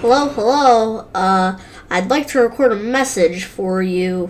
Hello, hello. Uh, I'd like to record a message for you.